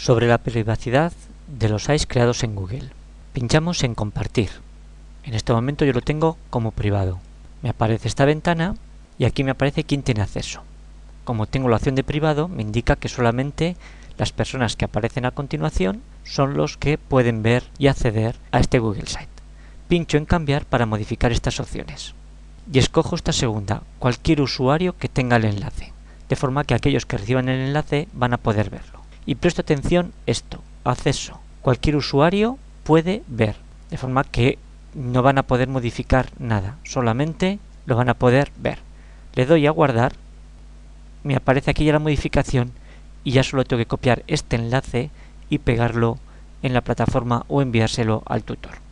sobre la privacidad de los sites creados en Google. Pinchamos en compartir. En este momento yo lo tengo como privado. Me aparece esta ventana y aquí me aparece quién tiene acceso. Como tengo la opción de privado, me indica que solamente las personas que aparecen a continuación son los que pueden ver y acceder a este Google Site. Pincho en cambiar para modificar estas opciones. Y escojo esta segunda, cualquier usuario que tenga el enlace, de forma que aquellos que reciban el enlace van a poder verlo. Y presto atención esto, acceso. Cualquier usuario puede ver, de forma que no van a poder modificar nada, solamente lo van a poder ver. Le doy a guardar, me aparece aquí ya la modificación y ya solo tengo que copiar este enlace y pegarlo en la plataforma o enviárselo al tutor.